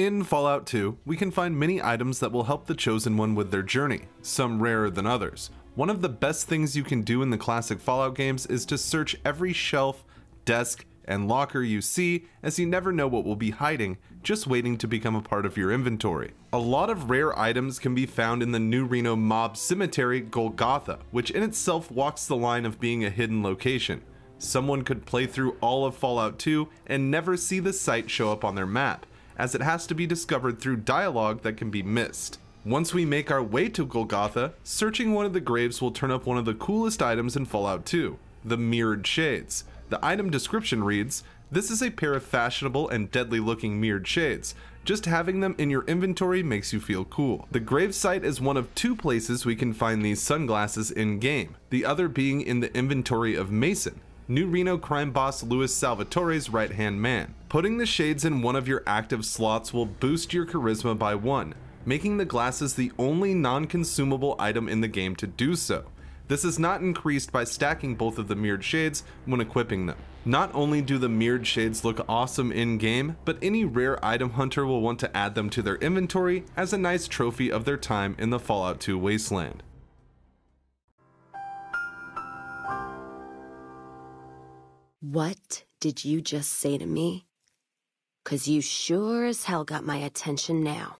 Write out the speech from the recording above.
In Fallout 2, we can find many items that will help the Chosen One with their journey, some rarer than others. One of the best things you can do in the classic Fallout games is to search every shelf, desk, and locker you see, as you never know what will be hiding, just waiting to become a part of your inventory. A lot of rare items can be found in the New Reno mob cemetery Golgotha, which in itself walks the line of being a hidden location. Someone could play through all of Fallout 2 and never see the site show up on their map, as it has to be discovered through dialogue that can be missed. Once we make our way to Golgotha, searching one of the graves will turn up one of the coolest items in Fallout 2, the Mirrored Shades. The item description reads, this is a pair of fashionable and deadly looking mirrored shades. Just having them in your inventory makes you feel cool. The gravesite is one of two places we can find these sunglasses in game, the other being in the inventory of Mason, New Reno crime boss Louis Salvatore's right hand man. Putting the shades in one of your active slots will boost your charisma by one, making the glasses the only non consumable item in the game to do so. This is not increased by stacking both of the mirrored shades when equipping them. Not only do the mirrored shades look awesome in game, but any rare item hunter will want to add them to their inventory as a nice trophy of their time in the Fallout 2 wasteland. What did you just say to me? Cause you sure as hell got my attention now.